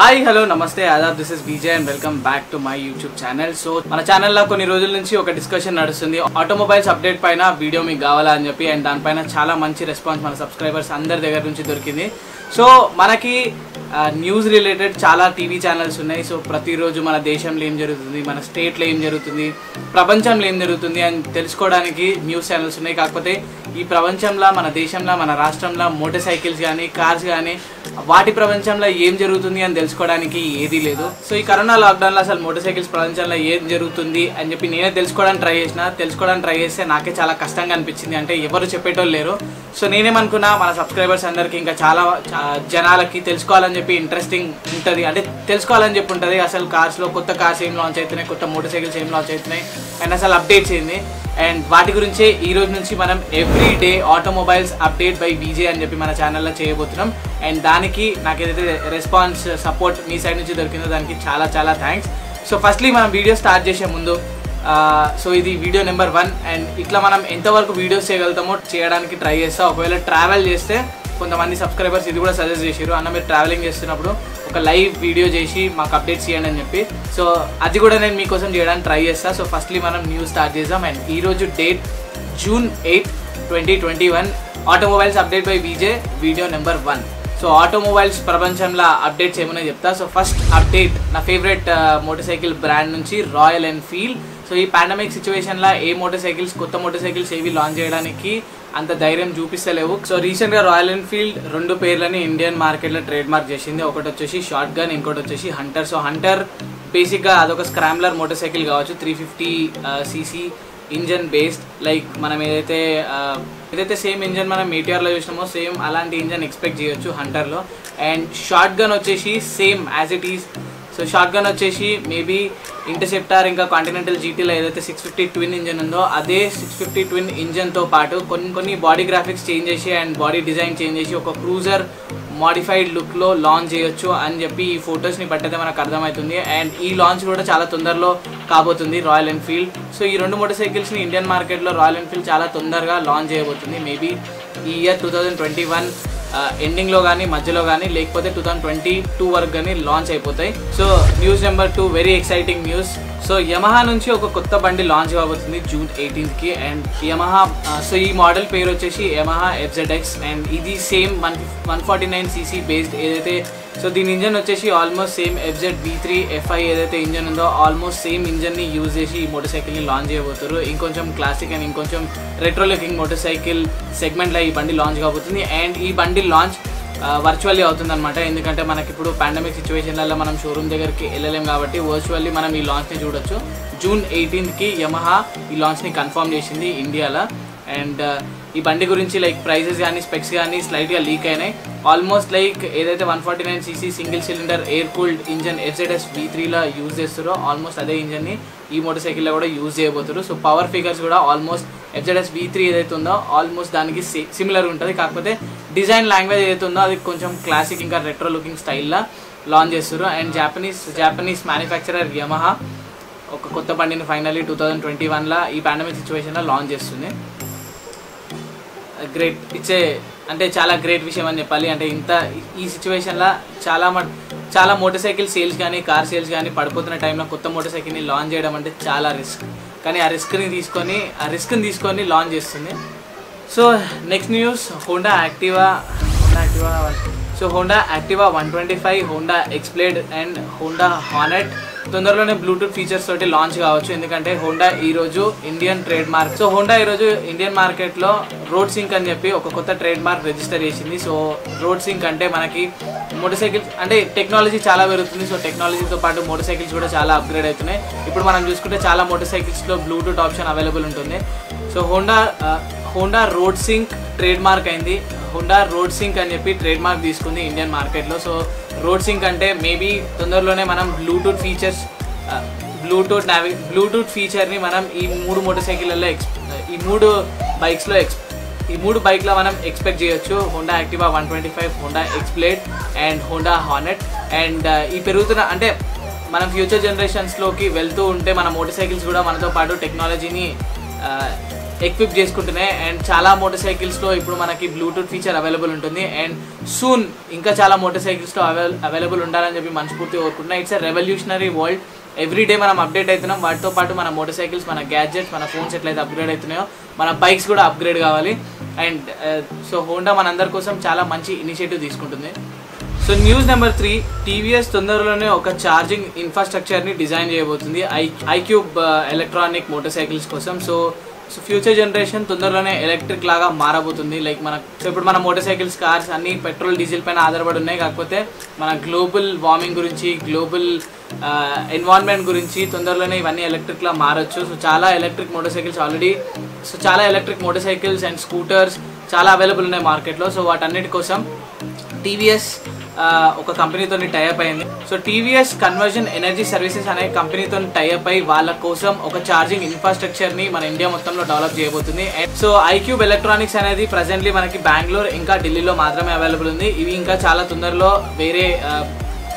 Hi hello నమస్తే Aadab this is BJ and welcome back to my YouTube channel so మన ఛానల్లో కొన్ని రోజుల నుంచి ఒక డిస్కషన్ నడుస్తుంది. ఆటోమొబైల్స్ అప్డేట్ పైన వీడియో మీకు కావాలా అని చెప్పి అండ్ దానిపైన చాలా మంచి రెస్పాన్స్ మన సబ్స్క్రైబర్స్ అందరి దగ్గర నుంచి దొరికింది. సో మనకి న్యూస్ రిలేటెడ్ చాలా టీవీ ఛానల్స్ ఉన్నాయి. సో ప్రతిరోజు మన దేశంలో ఏం జరుగుతుంది మన స్టేట్లో ఏం జరుగుతుంది ప్రపంచంలో ఏం జరుగుతుంది అని తెలుసుకోవడానికి న్యూస్ ఛానల్స్ ఉన్నాయి. కాకపోతే ఈ ప్రపంచంలో మన దేశంలో మన రాష్ట్రంలో మోటార్ సైకిల్స్ కానీ కార్స్ కానీ వాటి ప్రపంచంలో ఏం జరుగుతుంది అని తెలుసుకోవడానికి ఏదీ లేదు. సో ఈ కరోనా లాక్డౌన్లో అసలు మోటార్ సైకిల్స్ ప్రపంచంలో ఏం జరుగుతుంది అని చెప్పి నేనే తెలుసుకోవడానికి ట్రై చేసిన. తెలుసుకోవడానికి ట్రై చేస్తే నాకే చాలా కష్టంగా అనిపించింది. అంటే ఎవరు చెప్పేటోళ్ళు లేరు. సో నేనేమనుకున్నా మన సబ్స్క్రైబర్స్ అందరికి ఇంకా చాలా జనాలకి తెలుసుకోవాలని చెప్పి ఇంట్రెస్టింగ్ ఉంటుంది. అంటే తెలుసుకోవాలని చెప్పి ఉంటుంది. అసలు కార్స్లో కొత్త కార్స్ ఏం లాంచ్ అవుతున్నాయి కొత్త మోటార్ సైకిల్స్ ఏం లాంచ్ అవుతున్నాయి అండ్ అసలు అప్డేట్స్ ఏంది. అండ్ వాటి గురించే ఈ రోజు నుంచి మనం every day automobiles update by BJ అని చెప్పి మన ఛానల్లో చేయబోతున్నాం. అండ్ దానికి నాకు ఏదైతే రెస్పాన్స్ సపోర్ట్ మీ సైడ్ నుంచి దొరికిందో దానికి చాలా చాలా థ్యాంక్స్ సో ఫస్ట్లీ మనం వీడియో స్టార్ట్ చేసే ముందు సో ఇది వీడియో నెంబర్ వన్ అండ్ ఇట్లా మనం ఎంతవరకు వీడియోస్ చేయగలుగుతామో చేయడానికి ట్రై చేస్తా. ఒకవేళ ట్రావెల్ చేస్తే కొంతమంది సబ్స్క్రైబర్స్ ఇది కూడా సజెస్ట్ చేశారు అన్న మీరు ట్రావెలింగ్ చేస్తున్నప్పుడు ఒక లైవ్ వీడియో చేసి మాకు అప్డేట్స్ చేయండి అని చెప్పి. సో అది కూడా నేను మీకోసం చేయడానికి ట్రై చేస్తాను సో ఫస్ట్లీ మనం న్యూస్ స్టార్ట్ చేద్దాం. అండ్ ఈరోజు date June eight twenty twenty one automobiles update by VJ video number one so automobiles ప్రపంచంలో అప్డేట్స్ ఏమైనా చెప్తా. సో ఫస్ట్ అప్డేట్ నా ఫేవరెట్ మోటార్ సైకిల్ బ్రాండ్ నుంచి రాయల్ ఎన్ఫీల్డ్. సో ఈ pandemic సిచ్యువేషన్లో ఏ మోటార్ సైకిల్స్ కొత్త మోటార్ సైకిల్స్ ఏవి లాంచ్ చేయడానికి అంత ధైర్యం చూపిస్తలేవు. సో రీసెంట్గా రాయల్ ఎన్ఫీల్డ్ రెండు పేర్లని ఇండియన్ మార్కెట్లో ట్రేడ్ మార్క్ చేసింది. ఒకటి వచ్చేసి షార్ట్ గన్ ఇంకోటి వచ్చేసి హంటర్. సో హంటర్ బేసిక్గా అదొక స్క్రామ్లర్ మోటార్ సైకిల్ కావచ్చు three fifty CC engine based like మనం ఏదైతే ఇదైతే ఏదైతే సేమ్ ఇంజన్ మనం మీటిఆర్లో చూసినామో సేమ్ అలాంటి ఇంజన్ ఎక్స్పెక్ట్ చేయొచ్చు హంటర్లో అండ్ షార్ట్ గన్ వచ్చేసి same as it is so Shotgun వచ్చేసి మేబీ ఇంటర్సెప్టార్ ఇంకా కాంటినెంటల్ జీటీలో ఏదైతే సిక్స్ ఫిఫ్టీ ట్విన్ ఇంజన్ ఉందో అదే సిక్స్ ఫిఫ్టీ ట్విన్ ఇంజన్తో పాటు కొన్ని కొన్ని బాడీ గ్రాఫిక్స్ చేంజ్ చేసి అండ్ బాడీ డిజైన్ చేంజ్ చేసి ఒక క్రూజర్ మాడిఫైడ్ లుక్లో లాంచ్ చేయొచ్చు అని చెప్పి ఈ ఫొటోస్ని బట్టయితే మనకు అర్థమవుతుంది. అండ్ ఈ లాంచ్ కూడా చాలా తొందరలో కాబోతుంది రాయల్ ఎన్ఫీల్డ్ సో ఈ రెండు మోటార్ సైకిల్స్ని ఇండియన్ మార్కెట్లో రాయల్ ఎన్ఫీల్డ్ చాలా తొందరగా లాంచ్ చేయబోతుంది. మేబీ ఈ year two thousand twenty one ఎండింగ్లో కానీ మధ్యలో కానీ లేకపోతే టూ థౌజండ్ ట్వంటీ టూ వరకు కానీ లాంచ్ అయిపోతాయి. So news number two very exciting news so Yamaha నుంచి ఒక కొత్త బండి లాంచ్ కాబోతుంది జూన్ ఎయిటీన్త్కి అండ్ యమహా సో ఈ మోడల్ పేరు వచ్చేసి యమహా ఎఫ్జెడ్ఎక్స్ అండ్ ఇది same one one forty nine CC based ఏదైతే సో దీని ఇంజన్ వచ్చేసి almost same FZ B three FI ఏదైతే ఇంజన్ ఉందో ఆల్మోస్ట్ సేమ్ ఇంజన్ని యూజ్ చేసి ఈ మోటార్ సైకిల్ని లాంచ్ చేయబోతారు ఇంకొంచెం క్లాసిక్ అండ్ ఇంకొంచెం రెట్రో లుకింగ్ మోటార్ సైకిల్ సెగ్మెంట్లో ఈ బండి లాంచ్ కాబోతుంది. అండ్ ఈ బండి లాంచ్ వర్చువల్లీ అవుతుందన్నమాట. ఎందుకంటే మనకి ఇప్పుడు పాండమిక్ సిచ్యువేషన్లలో మనం షోరూమ్ దగ్గరికి వెళ్ళలేం కాబట్టి వర్చువల్లీ మనం ఈ లాంచ్ని చూడొచ్చు. జూన్ ఎయిటీన్త్కి యమహా ఈ లాంచ్ని కన్ఫర్మ్ చేసింది ఇండియాలో అండ్ ఈ బండి గురించి లైక్ ప్రైజెస్ కానీ స్పెక్స్ కానీ స్లైట్గా లీక్ అయినాయి. ఆల్మోస్ట్ లైక్ ఏదైతే one forty nine CC single cylinder air cooled engine FZS B త్రీలో యూజ్ చేస్తారో ఆల్మోస్ట్ అదే ఇంజన్ని ఈ మోటార్ సైకిల్లో కూడా యూజ్ చేయబోతారు సో పవర్ ఫిగర్స్ కూడా ఆల్మోస్ట్ ఎఫ్జెడ్ఎస్ బీ త్రీ ఏదైతే ఉందో ఆల్మోస్ట్ దానికి సిమిలర్ ఉంటుంది. కాకపోతే డిజైన్ లాంగ్వేజ్ ఏదైతే ఉందో అది కొంచెం క్లాసిక్ ఇంకా రెట్రో లుకింగ్ స్టైల్లో లాంచ్ చేస్తారు and Japanese Japanese manufacturer Yamaha ఒక కొత్త బండిని ఫైనల్లీ టూ థౌజండ్ ట్వంటీ వన్లో ఈ పాండమిక్ సిచ్యువేషన్లో లాంచ్ చేస్తుంది. గ్రేట్ ఇచ్చే అంటే చాలా గ్రేట్ విషయం అని చెప్పాలి. అంటే ఇంత ఈ సిచ్యువేషన్లో చాలా చాలా మోటార్ సైకిల్ సేల్స్ కానీ కార్ సేల్స్ కానీ పడిపోతున్న టైంలో కొత్త మోటార్ సైకిల్ని లాంచ్ చేయడం అంటే చాలా రిస్క్ కానీ ఆ రిస్క్ని తీసుకొని ఆ రిస్క్ని తీసుకొని లాంచ్ చేస్తుంది. So next news Honda Activa Honda Activa so Honda Activa one twenty five Honda X Blade and Honda Hornet తొందరలోనే బ్లూటూత్ ఫీచర్స్ తోటి లాంచ్ కావచ్చు. ఎందుకంటే హోండా ఈ రోజు Indian trade mark so Honda ఈ రోజు ఇండియన్ మార్కెట్లో రోడ్ సింక్ అని చెప్పి ఒక కొత్త ట్రేడ్ మార్క్ రిజిస్టర్ చేసింది. సో రోడ్ సింక్ అంటే మనకి మోటార్ సైకిల్స్ అంటే టెక్నాలజీ చాలా పెరుగుతుంది. సో టెక్నాలజీతో పాటు మోటార్ సైకిల్స్ కూడా చాలా అప్గ్రేడ్ అవుతున్నాయి. ఇప్పుడు మనం చూసుకుంటే చాలా మోటార్ సైకిల్స్లో బ్లూటూత్ ఆప్షన్ అవైలబుల్ ఉంటుంది. So Honda Honda road sync trademark అయింది. హోండా రోడ్ సింక్ అని చెప్పి ట్రేడ్ మార్క్ తీసుకుంది ఇండియన్ మార్కెట్లో సో రోడ్ సింక్ అంటే మేబీ తొందరలోనే మనం బ్లూటూత్ ఫీచర్స్ బ్లూటూత్ నావి బ్లూటూత్ ఫీచర్ని మనం ఈ మూడు మోటార్ సైకిళ్ళల్లో ఎక్స్ ఈ మూడు బైక్స్లో ఎక్స్ ఈ మూడు బైక్లో మనం ఎక్స్పెక్ట్ చేయొచ్చు. Honda Activa one twenty five Honda X Blade and Honda Hornet and ఈ పెరుగుతున్న అంటే మనం ఫ్యూచర్ జనరేషన్స్లోకి వెళ్తూ ఉంటే మన మోటార్ సైకిల్స్ కూడా మనతో పాటు టెక్నాలజీని ఎక్విప్ చేసుకుంటున్నాయి అండ్ చాలా మోటార్ సైకిల్స్లో ఇప్పుడు మనకి బ్లూటూత్ ఫీచర్ అవైలబుల్ ఉంటుంది. అండ్ సూన్ ఇంకా చాలా మోటార్ సైకిల్స్లో అవైల్ అవైలబుల్ ఉండాలని చెప్పి మనస్ఫూర్తి కోరుకుంటున్నాయి it's a revolutionary world every day మనం అప్డేట్ అవుతున్నాం. వాటితో పాటు మన మోటార్ సైకిల్స్ మన గ్యాడ్జెట్స్ మన ఫోన్స్ ఎట్లయితే అప్గ్రేడ్ అవుతున్నాయో మన బైక్స్ కూడా అప్గ్రేడ్ కావాలి. అండ్ సో హోండా మనందరి కోసం చాలా మంచి ఇనిషియేటివ్ తీసుకుంటుంది. So news number three TVS తొందరలోనే ఒక ఛార్జింగ్ ఇన్ఫ్రాస్ట్రక్చర్ని డిజైన్ చేయబోతుంది. I iQube electronic motor cycles కోసం. సో సో ఫ్యూచర్ జనరేషన్ తొందరలోనే ఎలక్ట్రిక్ లాగా మారబోతుంది. లైక్ మన సో ఇప్పుడు మన మోటార్ సైకిల్స్ కార్స్ అన్ని పెట్రోల్ డీజిల్ పైన ఆధారపడి ఉన్నాయి. కాకపోతే మన గ్లోబల్ వార్మింగ్ గురించి గ్లోబల్ ఎన్వైర్న్మెంట్ గురించి తొందరలోనే ఇవన్నీ ఎలక్ట్రిక్లా మారచ్చు. సో చాలా electric motor cycles already so చాలా electric motor cycles and scooters చాలా అవైలబుల్ ఉన్నాయి మార్కెట్లో. సో వాటన్నిటి కోసం టీవీఎస్ ఒక కంపెనీతో టైఅప్ అయింది. So TVS Convergence Energy Services అనే కంపెనీతో టైఅప్ అయి వాళ్ళ కోసం ఒక ఛార్జింగ్ ఇన్ఫ్రాస్ట్రక్చర్ని మన ఇండియా మొత్తంలో డెవలప్ చేయబోతుంది. సో ఐక్యూబ్ ఎలక్ట్రానిక్స్ అనేది ప్రజెంట్లీ మనకి బెంగళూరు ఇంకా ఢిల్లీలో మాత్రమే అవైలబుల్ ఉంది. ఇవి ఇంకా చాలా తొందరలో వేరే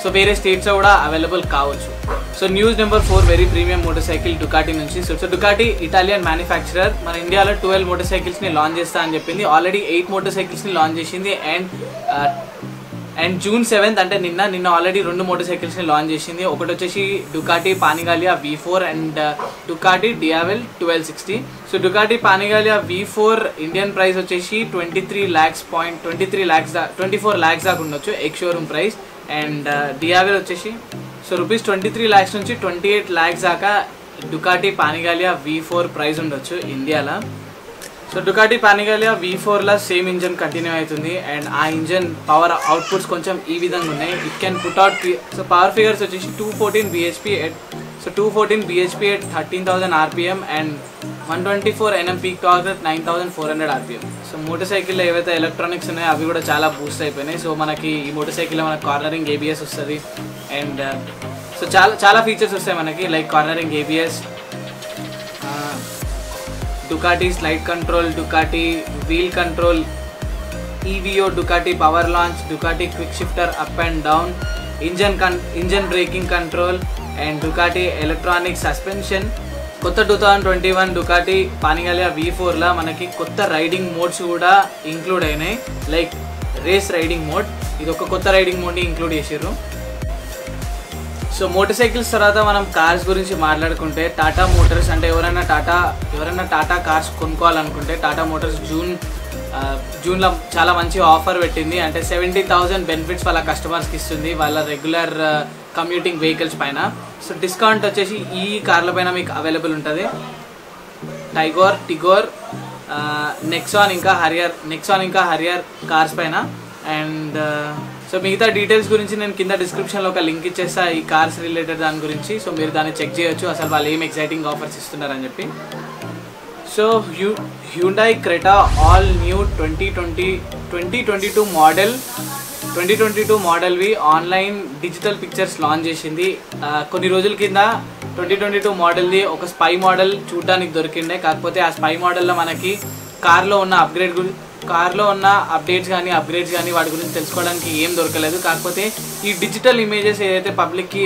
సో వేరే స్టేట్స్ కూడా అవైలబుల్ కావచ్చు. So news number four very premium motorcycle Ducati నుంచి. So so Ducati Italian manufacturer మన ఇండియాలో ట్వెల్వ్ మోటార్ సైకిల్స్ని లాంచ్ చేస్తా అని చెప్పింది. ఆల్రెడీ ఎయిట్ మోటార్ సైకిల్స్ని లాంచ్ చేసింది. అండ్ అండ్ జూన్ సెవెంత్ అంటే నిన్న నిన్న ఆల్రెడీ రెండు మోటార్ సైకిల్స్ని లాంచ్ చేసింది. ఒకటి వచ్చేసి Ducati Panigale V four and Ducati Diavel twelve sixty so Ducati Panigale V four Indian price వచ్చేసి twenty three lakhs point twenty three lakhs దా ట్వంటీ ఫోర్ ల్యాక్స్ దాకా ఉండొచ్చు ex showroom price and Diavel వచ్చేసి so rupees twenty three lakhs నుంచి twenty eight lakhs దాకా Ducati Panigale V four price ఉండొచ్చు ఇండియాలో so Ducati Panigale V ఫోర్లో same engine continue అవుతుంది and ఆ ఇంజన్ పవర్ అవుట్పుట్స్ కొంచెం ఈ విధంగా ఉన్నాయి. It can put out so power figures వచ్చేసి two fourteen BHP at so two fourteen BHP at thirteen thousand RPM and one twenty four NM peak torque nine thousand four hundred RPM so motor సైకిల్లో ఏవైతే electronics ఉన్నాయో అవి కూడా చాలా Boost అయిపోయినాయి. So మనకి ఈ మోటార్ సైకిల్లో మనకి కార్నరింగ్ ఏబిఎస్ వస్తుంది. అండ్ సో చాలా చాలా ఫీచర్స్ వస్తాయి మనకి like cornering ABS Ducati slide control Ducati wheel control EVO Ducati power launch Ducati quick shifter up and down engine con engine braking control and Ducati electronic suspension కొత్త two thousand twenty one Ducati Panigale V ఫోర్లో మనకి కొత్త riding modes కూడా include అయినాయి. Like race riding mode ఇది ఒక కొత్త riding మోడ్ని ఇంక్లూడ్ చేసారు సో మోటార్ సైకిల్స్ తర్వాత మనం కార్స్ గురించి మాట్లాడుకుంటే టాటా మోటార్స్ అంటే ఎవరైనా టాటా ఎవరైనా టాటా కార్స్ కొనుక్కోవాలనుకుంటే టాటా మోటార్స్ జూన్ జూన్లో చాలా మంచి ఆఫర్ పెట్టింది. అంటే సెవెంటీ థౌసండ్ బెనిఫిట్స్ వాళ్ళ కస్టమర్స్కి ఇస్తుంది వాళ్ళ రెగ్యులర్ కమ్యూటింగ్ వెహికల్స్ పైన. సో డిస్కౌంట్ వచ్చేసి ఈ కార్ల పైన మీకు అవైలబుల్ ఉంటుంది. టైగోర్ టిగోర్ నెక్సాన్ ఇంకా హరియర్ నెక్సాన్ ఇంకా హరియర్ కార్స్ పైన. అండ్ సో మిగతా డీటెయిల్స్ గురించి నేను కింద డిస్క్రిప్షన్లో ఒక లింక్ ఇచ్చేస్తా ఈ కార్స్ రిలేటెడ్ దాని గురించి. సో మీరు దాన్ని చెక్ చేయొచ్చు. అసలు వాళ్ళు ఏం ఎక్సైటింగ్ ఆఫర్స్ ఇస్తున్నారని చెప్పి. So hue Hyundai Creta all new twenty twenty twenty twenty two model twenty twenty two మోడల్వి online digital pictures launch చేసింది కొన్ని రోజుల కింద ట్వంటీ ట్వంటీ టూ మోడల్ది ఒక స్పై మోడల్ చూడడానికి దొరికిండే. కాకపోతే ఆ స్పై మోడల్లో మనకి కార్లో ఉన్న అప్గ్రేడ్ గురించి కార్లో ఉన్న అప్డేట్స్ కానీ అప్గ్రేడ్స్ కానీ వాటి గురించి తెలుసుకోవడానికి ఏం దొరకలేదు. కాకపోతే ఈ డిజిటల్ ఇమేజెస్ ఏదైతే పబ్లిక్కి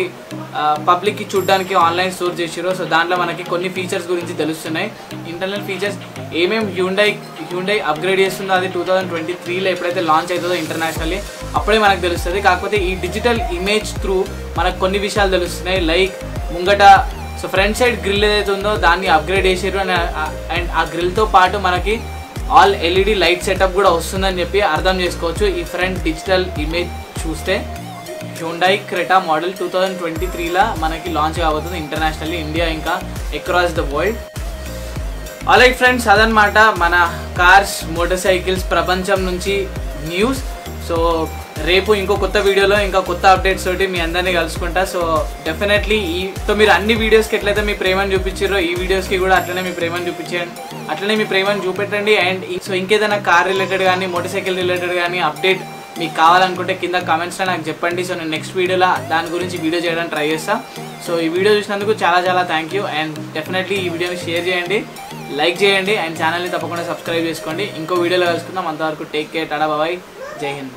పబ్లిక్కి చూడడానికి ఆన్లైన్ స్టోర్ చేసిరో సో దాంట్లో మనకి కొన్ని ఫీచర్స్ గురించి తెలుస్తున్నాయి. ఇంటర్నల్ ఫీచర్స్ ఏమేమి హ్యూండై హ్యూండై అప్గ్రేడ్ చేస్తుందో అది టూ థౌజండ్ ట్వంటీ త్రీలో ఎప్పుడైతే లాంచ్ అవుతుందో ఇంటర్నేషనల్లీ అప్పుడే మనకు తెలుస్తుంది. కాకపోతే ఈ డిజిటల్ ఇమేజ్ త్రూ మనకు కొన్ని విషయాలు తెలుస్తున్నాయి. లైక్ ముంగట సో ఫ్రంట్ సైడ్ గ్రిల్ ఏదైతే ఉందో దాన్ని అప్గ్రేడ్ చేసారు అండ్ అండ్ ఆ గ్రిల్తో పాటు మనకి ఆల్ ఎల్ఈడి లైట్ సెటప్ కూడా వస్తుందని చెప్పి అర్థం చేసుకోవచ్చు. ఈ ఫ్రంట్ డిజిటల్ ఇమేజ్ చూస్తే Hyundai Creta model two thousand twenty త్రీలో మనకి లాంచ్ కాబోతుంది ఇంటర్నేషనల్లీ ఇండియా ఇంకా across the world alright friends అదనమాట మన కార్స్ మోటార్ సైకిల్స్ ప్రపంచం నుంచి న్యూస్ సో రేపు ఇంకో కొత్త వీడియోలో ఇంకా కొత్త అప్డేట్స్ తోటి మీ అందరినీ కలుసుకుంటా. సో డెఫినెట్లీ ఈ సో మీరు అన్ని వీడియోస్కి ఎట్లయితే మీ ప్రేమను చూపించారో ఈ వీడియోస్కి కూడా అట్లనే మీ ప్రేమను చూపించండి అట్లనే మీ ప్రేమను చూపెట్టండి. అండ్ సో ఇంకేదైనా కార్ రిలేటెడ్ కానీ మోటార్ సైకిల్ రిలేటెడ్ కానీ అప్డేట్ మీకు కావాలనుకుంటే కింద కామెంట్స్లో నాకు చెప్పండి. సో నేను నెక్స్ట్ వీడియోలో దాని గురించి వీడియో చేయడానికి ట్రై చేస్తా. సో ఈ వీడియో చూసినందుకు చాలా చాలా థ్యాంక్ యూ అండ్ డెఫినెట్లీ ఈ వీడియోని షేర్ చేయండి లైక్ చేయండి. అండ్ ఛానల్ని తప్పకుండా సబ్స్క్రైబ్ చేసుకోండి. ఇంకో వీడియోలో కలుసుకుందాం. అంతవరకు టేక్ కేర్ టాడా బాబాయ్ జై హింద్